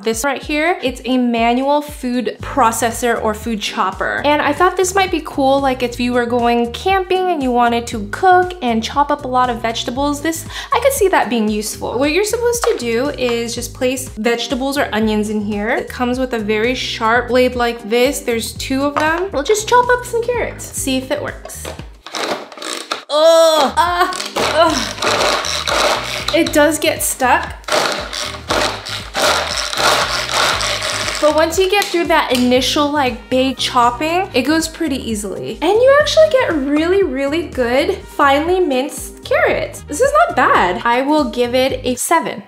This right here, it's a manual food processor or food chopper. And I thought this might be cool, like if you were going camping and you wanted to cook and chop up a lot of vegetables, this, I could see that being useful. What you're supposed to do is just place vegetables or onions in here. It comes with a very sharp blade like this. There's two of them. We'll just chop up some carrots, see if it works. Oh, uh, It does get stuck, But once you get through that initial like big chopping, it goes pretty easily. And you actually get really, really good finely minced carrots. This is not bad. I will give it a seven.